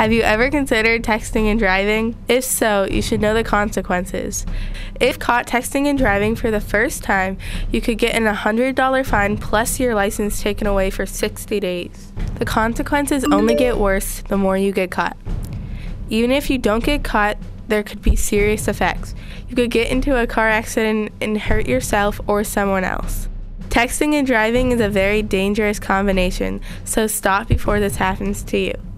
Have you ever considered texting and driving? If so, you should know the consequences. If caught texting and driving for the first time, you could get an $100 fine plus your license taken away for 60 days. The consequences only get worse the more you get caught. Even if you don't get caught, there could be serious effects. You could get into a car accident and hurt yourself or someone else. Texting and driving is a very dangerous combination, so stop before this happens to you.